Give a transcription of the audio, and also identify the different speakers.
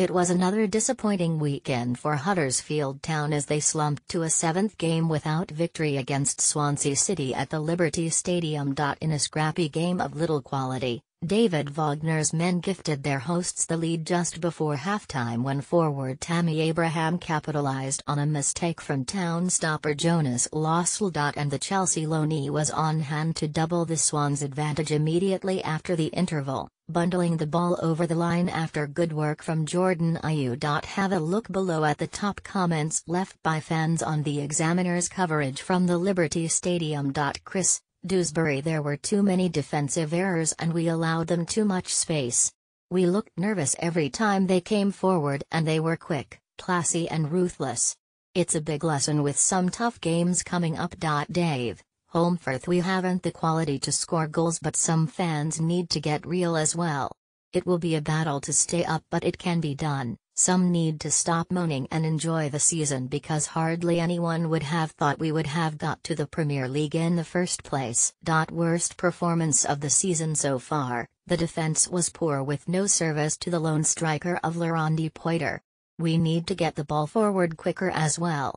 Speaker 1: It was another disappointing weekend for Huddersfield Town as they slumped to a seventh game without victory against Swansea City at the Liberty Stadium. In a scrappy game of little quality, David Wagner's men gifted their hosts the lead just before halftime when forward Tammy Abraham capitalised on a mistake from town stopper Jonas Lössl. And the Chelsea loanee was on hand to double the Swans' advantage immediately after the interval bundling the ball over the line after good work from Jordan Ayew. Have a look below at the top comments left by fans on the Examiner's coverage from the Liberty Stadium. Chris, Dewsbury there were too many defensive errors and we allowed them too much space. We looked nervous every time they came forward and they were quick, classy and ruthless. It's a big lesson with some tough games coming up. Dave. Holmfirth we haven't the quality to score goals but some fans need to get real as well. It will be a battle to stay up but it can be done, some need to stop moaning and enjoy the season because hardly anyone would have thought we would have got to the Premier League in the first place. Worst performance of the season so far, the defence was poor with no service to the lone striker of Laurent Depoitre. We need to get the ball forward quicker as well.